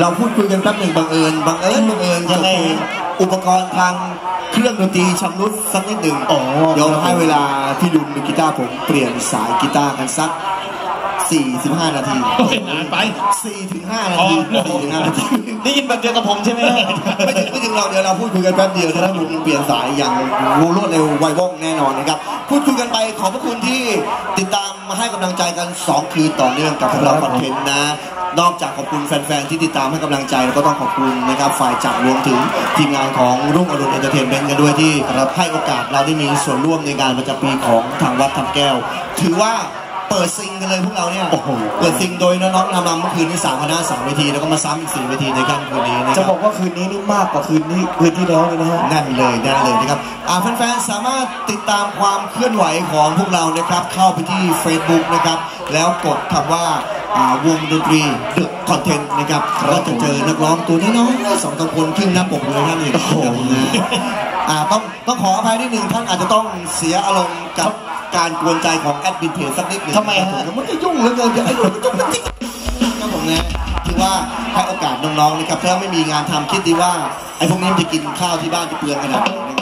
เราพูดคุยกันแป๊บหนึ่งบังเอิญบังเอิญบังเอิญยังไงอุปกรณ์ทางเครื่องดนตรีชำรุดสักนิดหนึ่งอ๋อเดี๋ยวให้เวลาพี่ลุงมือกีตาร์ผมเปลี่ยนสายกีตาร์กันสัก 45 นาทีโอ้ยนานไป 4ถึง5นาอ๋อที4ถึง5นาทีได้ยินแบบเดียวกับผมใช่ไหมไม่ถึงไม่ถึงเราเดี๋ยวเราพูดคุยกันแป๊บเดียวถ้าลุงเปลี่ยนสายอย่างรวดเร็วไวว่องแน่นอนนะครับพูดคุยกันไปขอบพระคุณที่ติดตามมาให้กำลังใจกัน 2 คืนต่อเนื่องกับพวกเราคอนเทนต์นะ นอกจากขอบคุณแฟนๆที่ติดตามให้กำลังใจแล้วก็ต้องขอบคุณนะครับฝ่ายจัดรวมถึงทีมงานของรุ่งอรุณเอนเตอร์เทนเมนต์กันด้วยที่รับให้โอกาสเราได้มีส่วนร่วมในงานประจำปีของทางวัดถ้ำแก้ว ถือว่า เปิดซิงกันเลยพวกเราเนี่ยโอ้โหเปิดซิงโดยน้องๆนำมาเมื่อคืนนี้สามคณะสามเวทีแล้วก็มาซ้ำอีกสี่เวทีในค่ำคืนนี้นะคจะรับจะบอกว่าคืนนี้นี่มากกว่าคืนนี้คืนที่แล้วเลยนะฮะนั่นเลยนั่นเลยนะครับอ่าแฟนๆสามารถติดตามความเคลื่อนไหวของพวกเรานะครับ เข้าไปที่ Facebook นะครับ แล้วกดคำว่าอ่าวงดนตรี The Content นะครับก็จะเจอนักร้องตัวน้อยๆสองสามคนขึ้นหน้าปกเลยท่านเองนะครับนะอ่าต้องต้องขออภัยนิดหนึ่งท่านอาจจะต้องเสียอารมณ์กับ การกวนใจของแอดมินเพจสักนิดหนึ่งทำไมฮะครับผมันจะยุ่งเหลือเกินจะไอ้หนุ่มมันจะติ๊กครับผมนะคือว่าให้โอกาสน้องๆนะครับถ้าไม่มีงานทำคิดดีว่าไอ้พวกนี้มันจะกินข้าวที่บ้านจะเปลืองขนาดไหนนะครับก็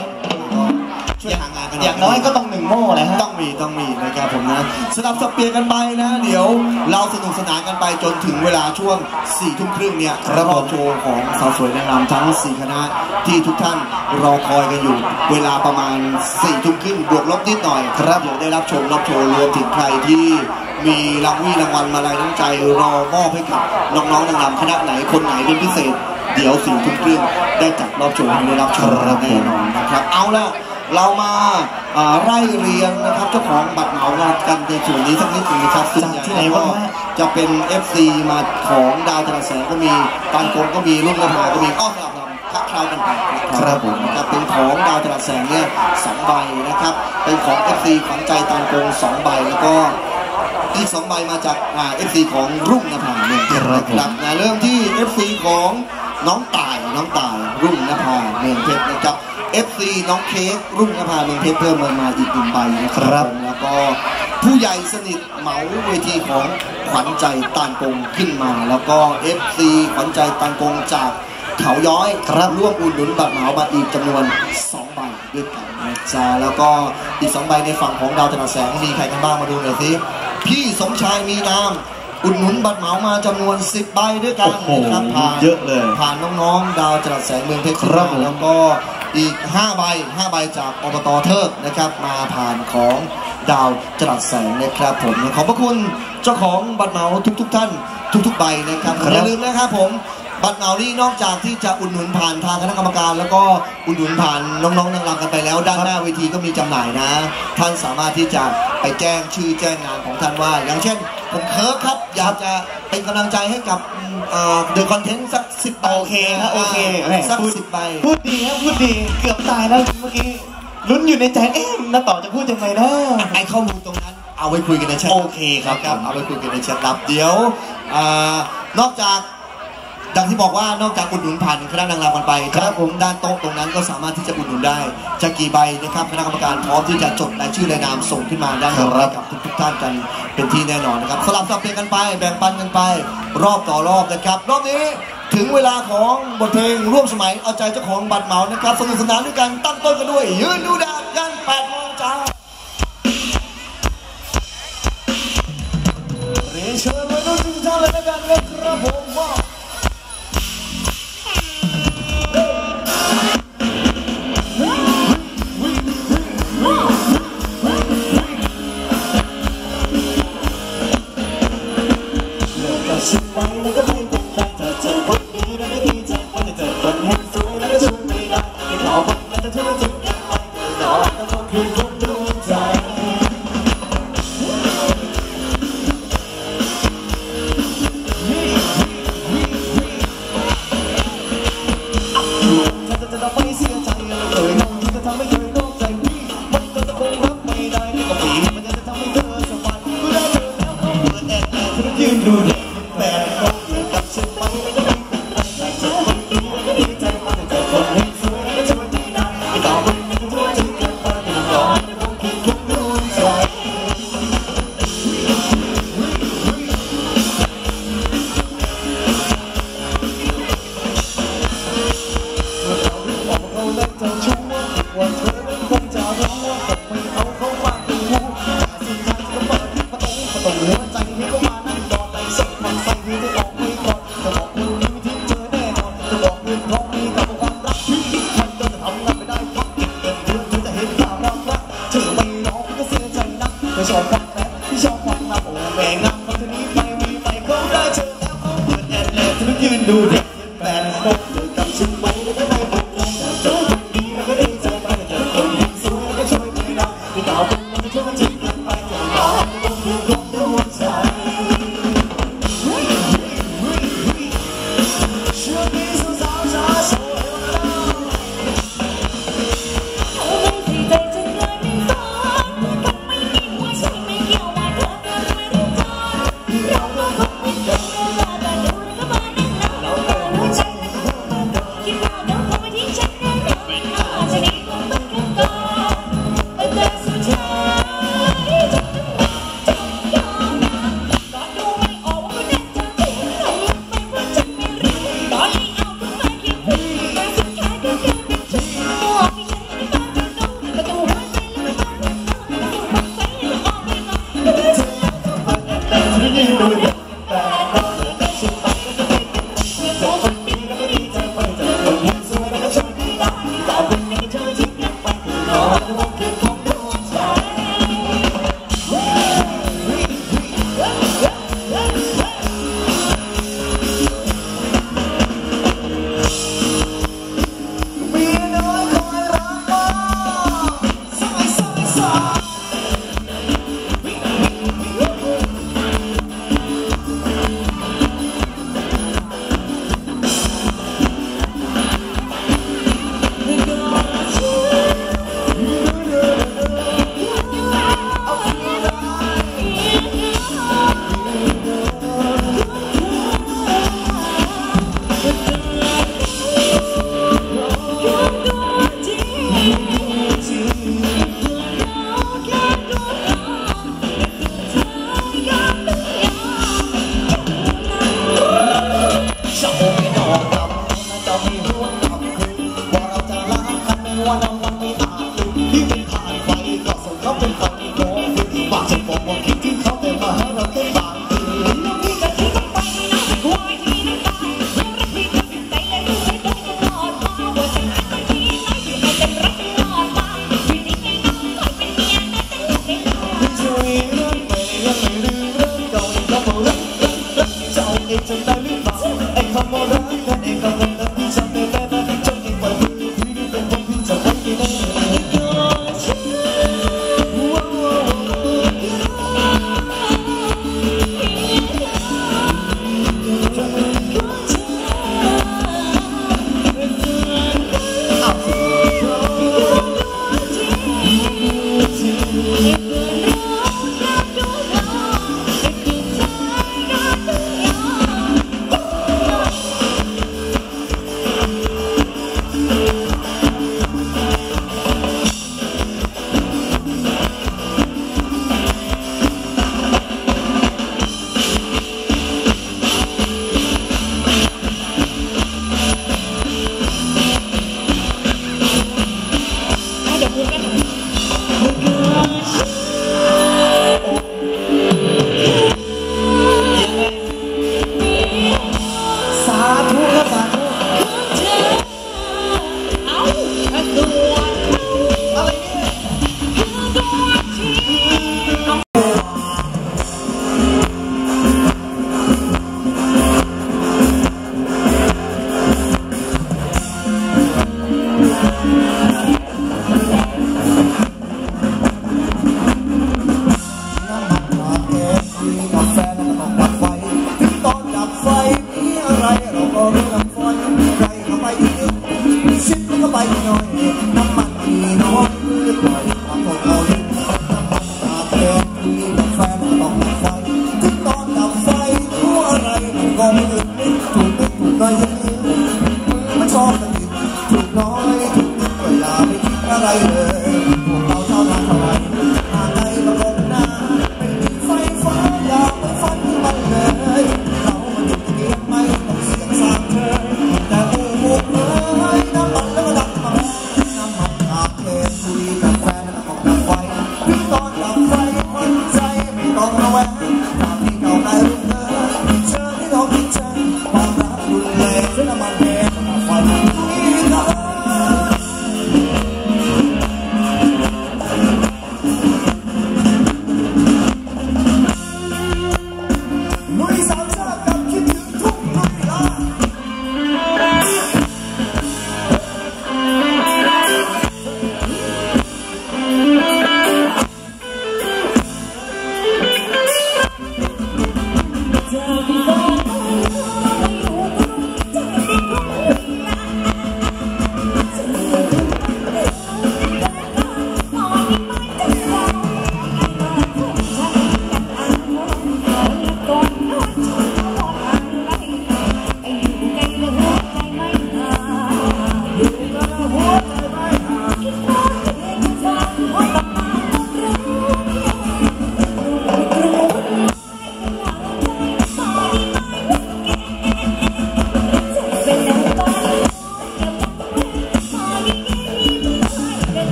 ช่วยหางานกันหน่อยอย่างน้อยก็ต้องหนึ่งโม่แหละฮะ ต้องมีต้องมีนะครับผมนะสลับสับเปลี่ยนกันไปนะ เดี๋ยวเราสนุกสนานกันไปจนถึงเวลาช่วง4ี่ทุ่มครึ่งเนี่ยระบบโชว์ของสาวสวยนางงามทั้ง 4 คณะที่ทุกท่านรอคอยกันอยู่ เวลาประมาณ4ี่ทุ่มครึ่งบวกลบนิดหน่อยครับเดี๋ยวได้รับชมรับโชว์รวมถึงใครที่มีรางวีรางวัลมาลัยน้ำใจรอมอบให้กับน้องๆนางรำคณะไหนคนไหนเป็นพิเศษ เดี๋ยวสี่ทุ่มครึ่งได้จัดรอบโชว์ให้ได้รับชมแน่นอนนะครับ เอาละ เรามาอ่าไล่เรียงนะครับเจ้าของบัตรเหมางานกันในส่วนนี้สักนิดหนึงนะครับซึ่งจากที่ไหนบ้างฮะจะเป็น FC มาของดาวจราแสงก็มีปานโกงก็มีลูกนภาก็มีอ้อมลำลำทักคราวต่างๆนะครับผมนะครับเป็นของดาวจราแสงเนี่ยสองใบนะครับ เป็นของ FC ขวัญใจตานโกงสองใบแล้วก็อีกสองใบมาจากอ่า FC ของรุ่งนภาเมืองเพชรนะครับนะเริ่มที่ FC ของ น้องต่ายน้องต่ายรุ่งนภาเมืองเพชรนะครับ FC น้องเค้กรุ่งนภาเมืองเพชรเพิ่มมามาอีกหนึ่งใบนะครับผมแล้วก็ผู้ใหญ่สนิทเหมาเวทีของขวัญใจตานกงขึ้นมา แล้วก็ FC ขวัญใจตานกงจากเขาย้อยครับร่วมอุดหนุนบัตรเหมามาอีกจำนวนสองใบด้วยกันนะจ๊ะแล้วก็อีกสองใบในฝั่งของดาวตนาแสงมีใครกันบ้างมาดูหน่อยสิพี่สมชายมีนาม อุดหนุนบัตรเหมามาจำนวน 10 ใบด้วยกันโอ้โหนะครับผ่านเยอะเลยผ่านน้องๆ ดาวจรัสแสงเมืองเพชรครับผมแล้วก็อีก 5 ใบ 5 ใบจากอบตเทิกนะครับ มาผ่านของดาวจรัสแสงนะครับผมขอบพระคุณเจ้าของบัตรเหมาทุกๆ ท่าน ทุกๆ ใบนะครับครับอย่าลืมนะครับผม บัตรเหมานี่นอกจากที่จะอุดหนุนผ่านทางคณะกรรมการ แล้วก็อุดหนุนผ่านน้องๆนางรำกันไปแล้ว ด้านหน้าเวทีก็มีจำหน่ายนะ ท่านสามารถที่จะไปแจ้งชื่อแจ้งงานของท่านว่า อย่างเช่น ผมเคิร์ฟครับ อยากจะเป็นกำลังใจให้กับเดอะคอนเทนต์สักสิบโอเคฮะโอเคแหมสักพูดสิบใบพูดดีครับพูดดีเกือบตายแล้วเมื่อกี้ลุ้นอยู่ในใจเอ๊ะน้าต่อจะพูดยังไงนะไอ้ข้อมูลตรงนั้นเอาไว้คุยกันในแชทโอเคครับครับเอาไว้คุยกันในแชทลับเดี๋ยวอานอกจาก ดังที่บอกว่านอกจากอุดหนุนผ่านคณะนางรำกันไปครับผมด้านโต๊ะตรงนั้นก็สามารถที่จะอุดหนุนได้จะกี่ใบนะครับคณะกรรมการพร้อมที่จะจดรายชื่อรายนามส่งขึ้นมาด้านบนให้กับทุกๆท่านกันเป็นที่แน่นอนนะครับสลับสับเปลี่ยนกันไปแบ่งปันกันไป รอบต่อรอบนะครับ รอบนี้ถึงเวลาของบทเพลงร่วมสมัยเอาใจเจ้าของบัตรเหมานะครับสนุกสนานด้วยกันตั้งต้นกันด้วย ยืนดูดาวยันแปดโมงจ้าเรียนเชิญไว้ทุกท่านเลยแล้วกันนะครับผมว่า ดูดิแปดคน it's a love.